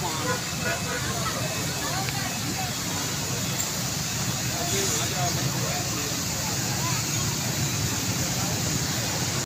Japan.